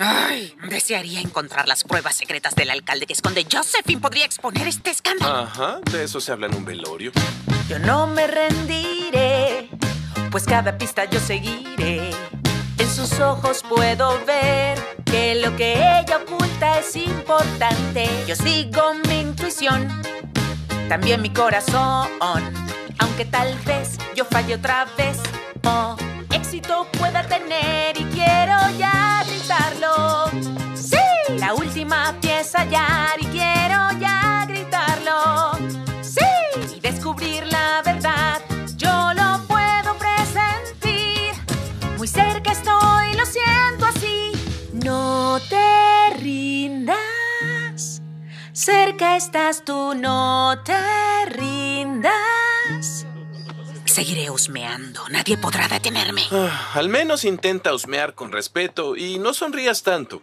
Ay, desearía encontrar las pruebas secretas del alcalde que esconde Josephine. Podría exponer este escándalo. Ajá, de eso se habla en un velorio. Yo no me rendiré, pues cada pista yo seguiré. En sus ojos puedo ver que lo que ella oculta es importante. Yo sigo mi intuición, también mi corazón. Aunque tal vez yo falle otra vez, oh, éxito pueda tener y quiero ya descubrir la verdad, yo lo puedo presentir. Muy cerca estoy, lo siento así. No te rindas. Cerca estás tú, no te rindas. Seguiré husmeando. Nadie podrá detenerme. Ah, al menos intenta husmear con respeto y no sonrías tanto.